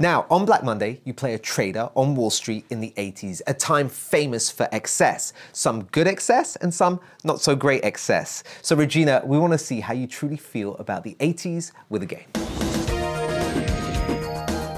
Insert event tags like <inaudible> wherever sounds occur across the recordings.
Now, on Black Monday, you play a trader on Wall Street in the 80s, a time famous for excess. Some good excess and some not so great excess. So, Regina, we want to see how you truly feel about the 80s with a game.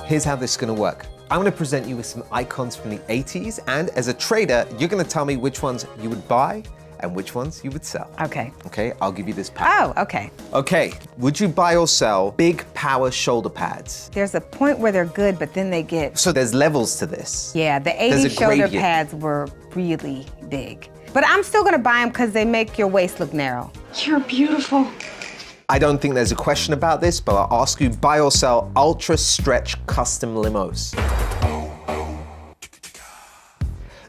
Here's how this is going to work. I'm going to present you with some icons from the 80s, and as a trader, you're going to tell me which ones you would buy and which ones you would sell. Okay. Okay, I'll give you this pack. Oh, okay. Okay, would you buy or sell big power shoulder pads? There's a point where they're good, but then they get. So there's levels to this. Yeah, the There's 80 shoulder gradient. pads were really big. But I'm still gonna buy them because they make your waist look narrow. You're beautiful. I don't think there's a question about this, but I'll ask you buy or sell ultra stretch custom limos. Oh,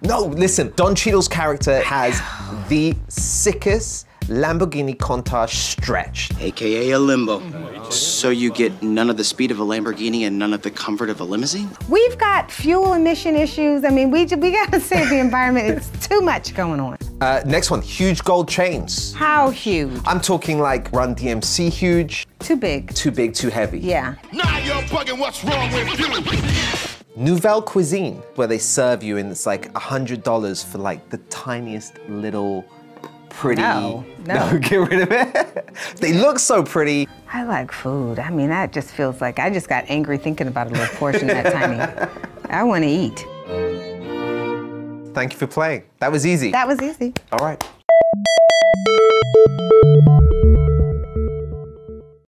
No, listen, Don Cheadle's character has <sighs> the sickest Lamborghini Countach stretch. AKA a limbo. So you get none of the speed of a Lamborghini and none of the comfort of a limousine? We've got fuel emission issues. I mean, we, we gotta <laughs> save the environment. It's too much going on. Uh, next one, huge gold chains. How huge? I'm talking like Run DMC huge, Too big. too big, too heavy. Yeah. Now you're bugging. What's wrong with you? Nouvelle Cuisine, where they serve you and it's like $100 for like the tiniest little pretty. No, no. <laughs> get rid of it. they look so pretty. I like food. I mean, that just feels like I just got angry thinking about a little portion that tiny. <laughs> I want to eat. Thank you for playing. That was easy. That was easy. All right.